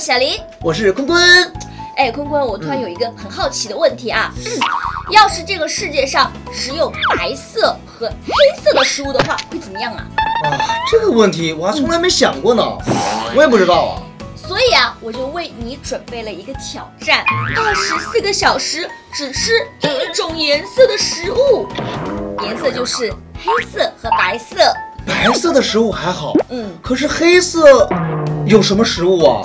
小林，我是坤坤。哎，坤坤，我突然有一个很好奇的问题啊，要是这个世界上只有白色和黑色的食物的话，会怎么样啊？啊，这个问题我还从来没想过呢，我也不知道啊。所以啊，我就为你准备了一个挑战，二十四个小时只吃一种颜色的食物，颜色就是黑色和白色。白色的食物还好，嗯，可是黑色有什么食物啊？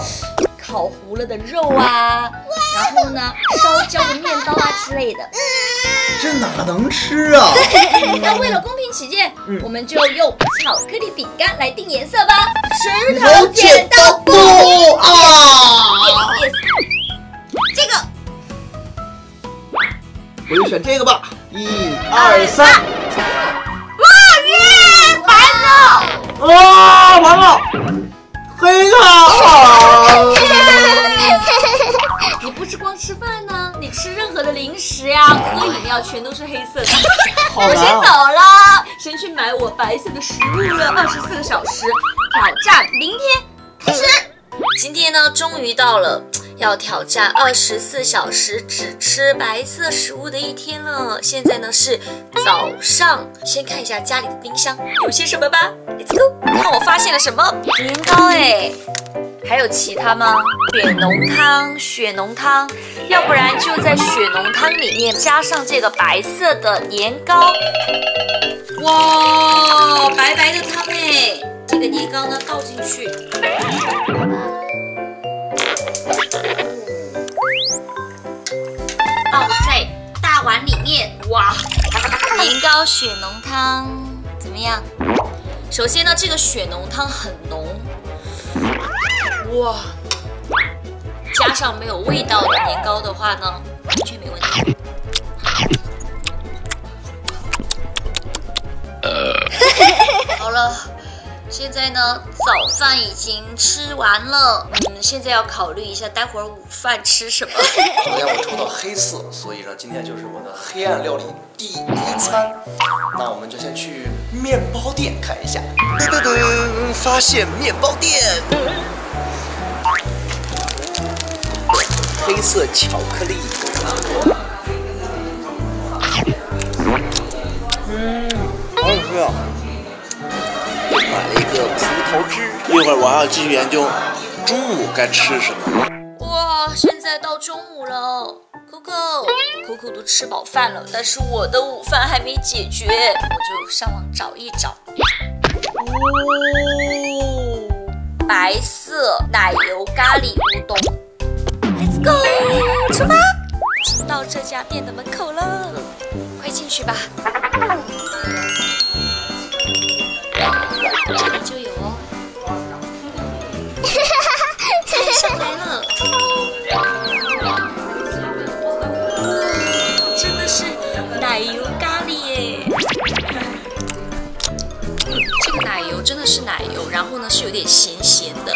烤糊了的肉啊，然后呢，烧焦的面包啊之类的。这哪能吃啊？那为了公平起见，我们就用巧克力饼干来定颜色吧。石头剪刀布啊！这个，我就选这个吧。一、二、三。哇耶！白色。啊，完了，黑色。你不是光吃饭呢，你吃任何的零食呀、喝饮料全都是黑色的。我先走了，先去买我白色的食物了。二十四个小时挑战，明天开始。今天呢，终于到了要挑战二十四小时只吃白色食物的一天了。现在呢是早上，先看一下家里的冰箱有些什么吧。Let's go，看我发现了什么年糕哎。还有其他吗？血浓汤，血浓汤，要不然就在血浓汤里面加上这个白色的年糕。哇，白白的汤哎！这个年糕呢倒进去，倒在大碗里面。哇，年糕血浓汤怎么样？首先呢，这个血浓汤很浓。哇，加上没有味道的年糕的话呢，完全没问题。好了，现在呢，早饭已经吃完了，嗯，现在要考虑一下待会儿午饭吃什么。昨天我抽到黑色，所以呢今天就是我的黑暗料理第一餐。那我们就先去面包店看一下。噔噔噔，发现面包店。黑色巧克力，嗯，好好吃啊！买了一个葡萄汁，一会儿我还要继续研究中午该吃什么。哇，现在到中午了，Coco，Coco 都吃饱饭了，但是我的午饭还没解决，我就上网找一找。哦，白色奶油咖喱乌冬。Go，出发！到这家店的门口了，快进去吧。这里就有哦。上来了。真的是奶油咖喱耶！这个奶油真的是奶油，然后呢是有点咸咸的。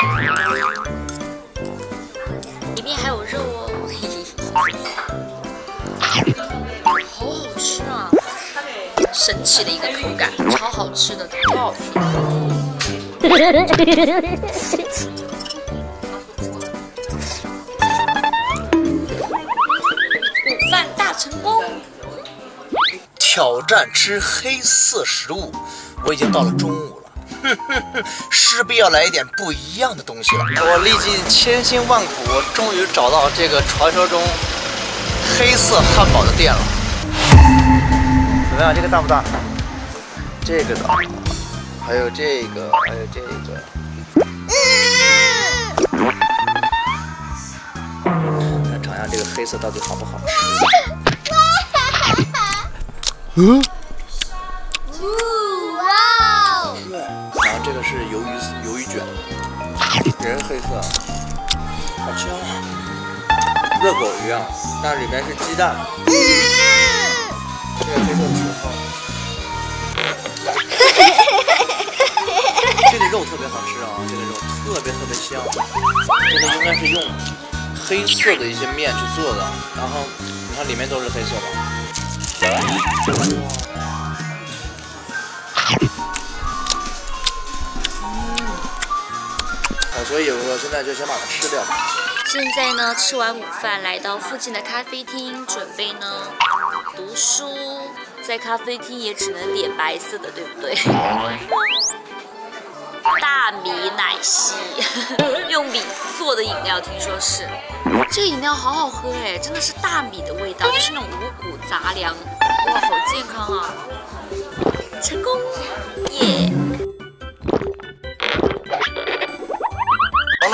神奇的一个口感，超好吃的，超好吃。午饭大成功！挑战吃黑色食物，我已经到了中午了，哼哼哼，势必要来一点不一样的东西了。我历尽千辛万苦，我终于找到这个传说中。黑色汉堡的店了，怎么样？这个大不大？这个大，还有这个，还有这个。来尝一下这个黑色到底好不好吃？嗯？哇！然后这个是鱿鱼鱿鱼卷，也是黑色，好吃啊！热狗一样，那里面是鸡蛋。这个黑色吃好。这个肉特别好吃啊，这个肉特别特别香。这个应该是用黑色的一些面去做的，然后你看里面都是黑色的。好所以我现在就先把它吃掉。现在呢，吃完午饭，来到附近的咖啡厅，准备呢读书。在咖啡厅也只能点白色的，对不对？大米奶昔，用米做的饮料，听说是。这个饮料好好喝哎，真的是大米的味道，就是那种五谷杂粮，哇，好健康啊！成功，耶！好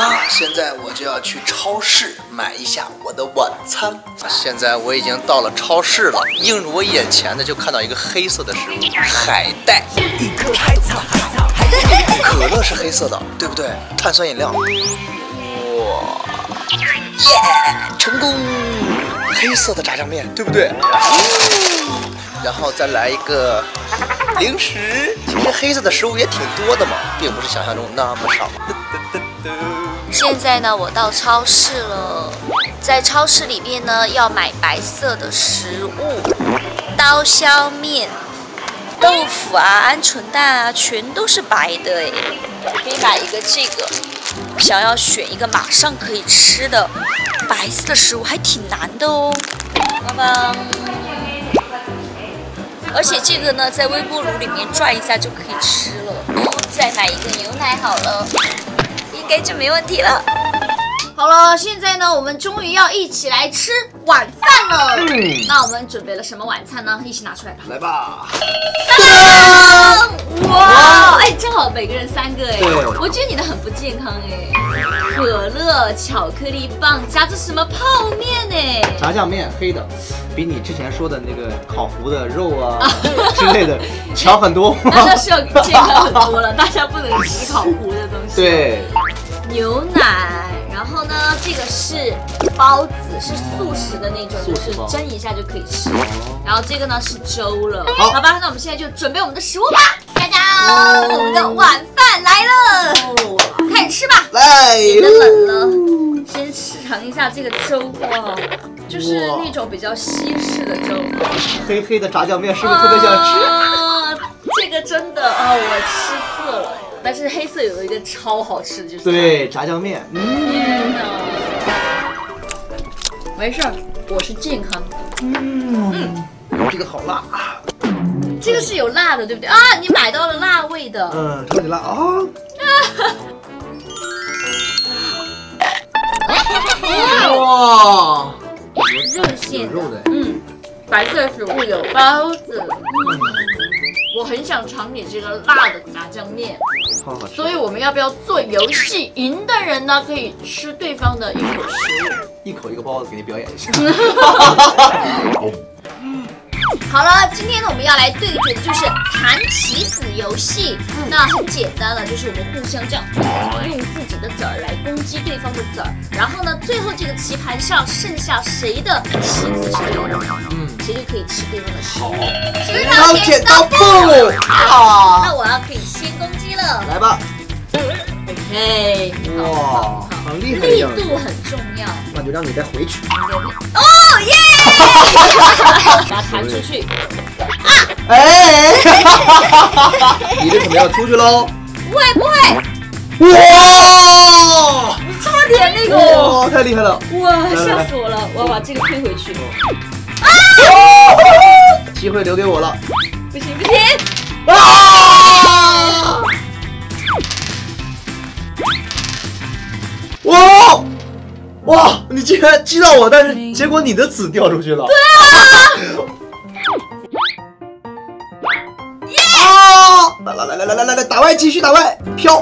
了，现在我就要去超市买一下我的晚餐。现在我已经到了超市了，映入我眼前的就看到一个黑色的食物——海带。一颗海草，海草，海草。可乐是黑色的，对不对？碳酸饮料。哇，耶，成功！黑色的炸酱面，对不对？然后再来一个零食。其实黑色的食物也挺多的嘛，并不是想象中那么少。现在呢，我到超市了，在超市里面呢，要买白色的食物，刀削面、豆腐啊、鹌鹑蛋啊，全都是白的哎。可以买一个这个，想要选一个马上可以吃的白色的食物，还挺难的哦。棒棒。而且这个呢，在微波炉里面转一下就可以吃了。再买一个牛奶好了。应该就没问题了。好了，现在呢，我们终于要一起来吃晚饭了。嗯，那我们准备了什么晚餐呢？一起拿出来吧。来吧。哇，哎，正好每个人三个哎。我觉得你的很不健康哎。可乐、巧克力棒加着什么泡面哎？炸酱面，黑的，比你之前说的那个烤糊的肉啊 之类的 强很多。那是要健康很多了，大家不能吃烤糊的东西。对。牛奶，然后呢，这个是包子，是速食的那种，就是蒸一下就可以吃。然后这个呢是粥了，好吧，那我们现在就准备我们的食物吧。大家，我们的晚饭来了，开始吃吧。来，有点冷了，先尝一下这个粥哇，就是那种比较西式的粥。黑黑的炸酱面是不是特别想吃？这个真的啊，我吃色了。但是黑色有一个超好吃的，就是对炸酱面。天哪！没事儿，我是健康的。嗯嗯，这个好辣啊！这个是有辣的，对不对啊？你买到了辣味的。嗯，超级辣啊！哇！肉馅的，嗯，白色食物有包子。我很想尝你这个辣的炸酱面，所以我们要不要做游戏？赢的人呢可以吃对方的一口食物，一口一个包子给你表演一下。好了，今天呢我们要来对决的就是弹棋子游戏。那很简单了，就是我们互相这样用自己的子儿来攻击对方的子儿，然后呢，最后这个棋盘上剩下谁的棋子是留的，嗯，谁就可以吃对方的食物。石头剪刀布，好，那我要可以先攻击了。来吧。OK，哇，很厉害，力度很重要。那就让你再回去。哦耶！把它弹出去。啊！哎！你这可能要出去喽。不会不会。哇！你差点那个。哇，太厉害了！哇，吓死我了！我要把这个推回去。啊！机会留给我了。不行不行！啊！哇哇！你竟然击到我，但是结果你的子掉出去了。对啊！啊！来来来来来来来，打外继续打外飘。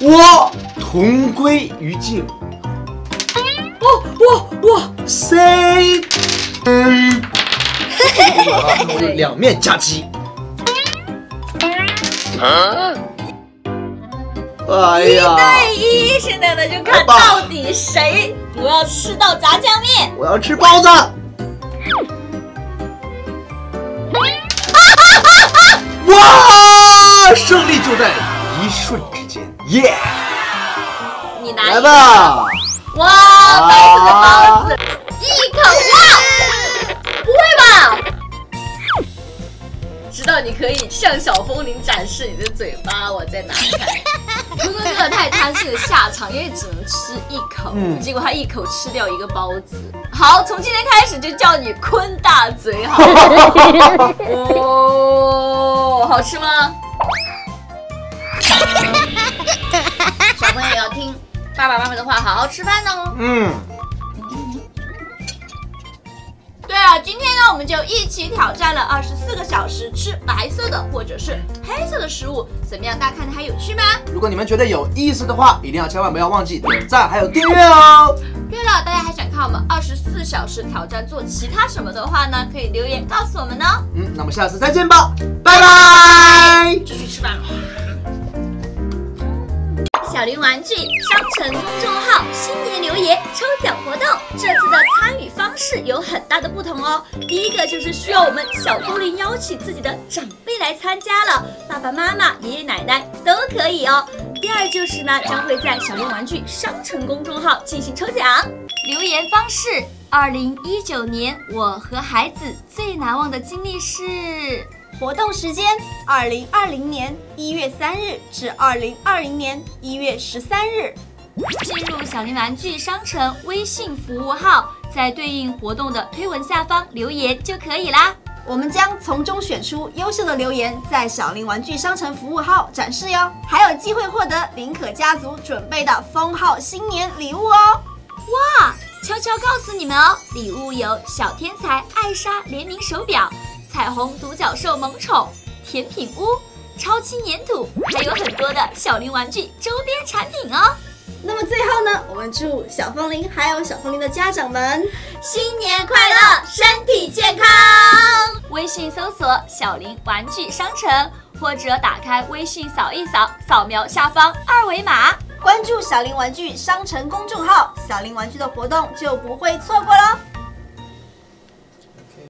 哇！同归于尽。哇哇哇！C。两面夹击。哎呀！一对一，现在呢就看到底谁我要吃到炸酱面。我要吃包子。哇！胜利就在一瞬之间，耶！你拿来吧。哇，白色的包子，一口你可以向小风铃展示你的嘴巴，我再拿开。坤坤这个太贪心的下场，因为只能吃一口，嗯结果他一口吃掉一个包子。好，从今天开始就叫你坤大嘴好了。哦，好吃吗？小朋友要听爸爸妈妈的话，好好吃饭哦。嗯，啊，今天呢，我们就一起挑战了二十四个小时吃白色的或者是黑色的食物，怎么样？大家看的还有趣吗？如果你们觉得有意思的话，一定要千万不要忘记点赞还有订阅哦。对了，大家还想看我们二十四小时挑战做其他什么的话呢？可以留言告诉我们哦。嗯，那我们下次再见吧，拜拜。继续吃饭。小林玩具商城公众号新年留言抽奖活动，这次的参与方式有很大的不同哦。第一个就是需要我们小风铃邀请自己的长辈来参加了，爸爸妈妈、爷爷奶奶都可以哦。第二就是呢，将会在小林玩具商城公众号进行抽奖。留言方式：二零一九年我和孩子最难忘的经历是。活动时间：二零二零年一月三日至二零二零年一月十三日。进入小林玩具商城微信服务号，在对应活动的推文下方留言就可以啦。我们将从中选出优秀的留言，在小林玩具商城服务号展示哟，还有机会获得林可家族准备的封号新年礼物哦。哇！悄悄告诉你们哦，礼物有小天才艾莎联名手表、彩虹独角兽萌宠、甜品屋、超轻粘土，还有很多的小林玩具周边产品哦。那么最后呢，我们祝小风铃还有小风铃的家长们新年快乐，身体健康！微信搜索“小林玩具商城”，或者打开微信扫一扫，扫描下方二维码。关注小林玩具商城公众号，小林玩具的活动就不会错过喽。